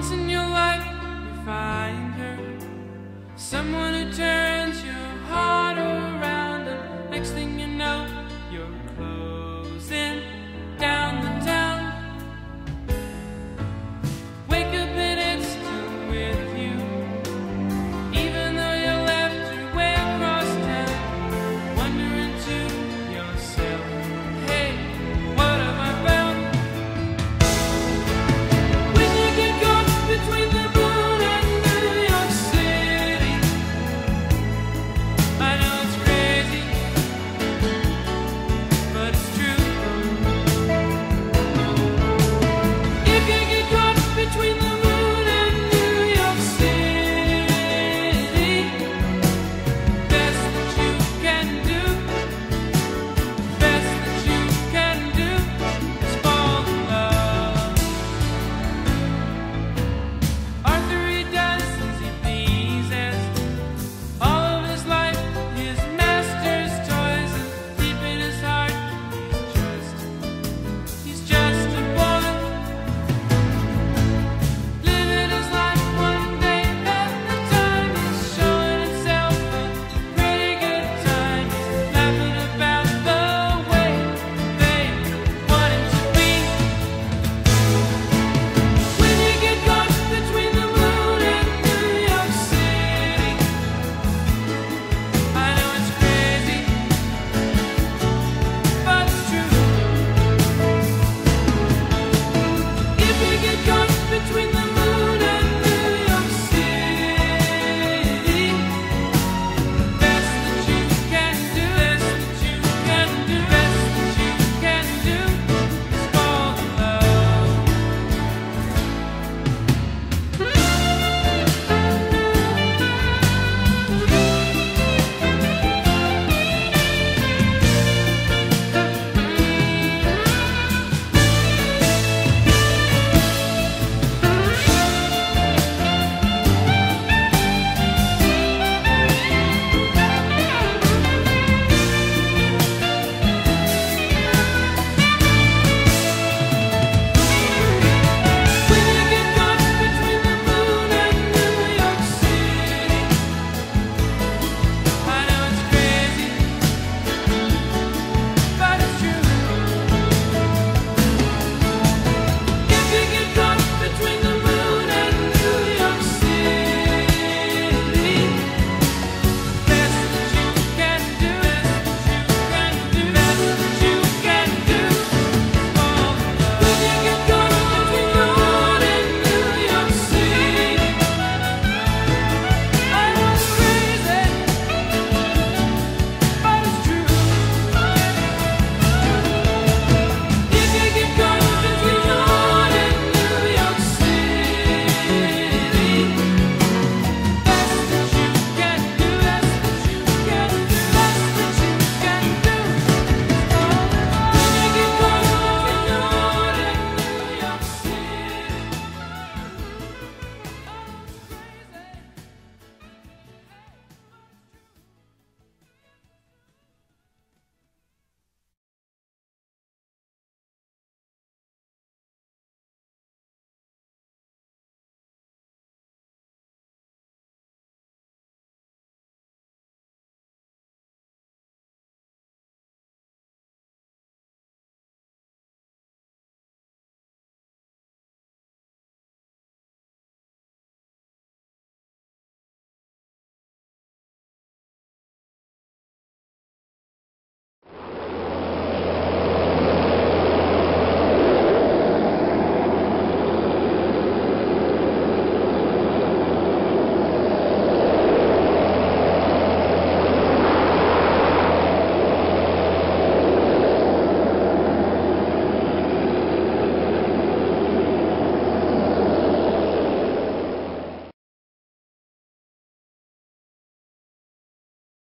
once in your life you find her, someone.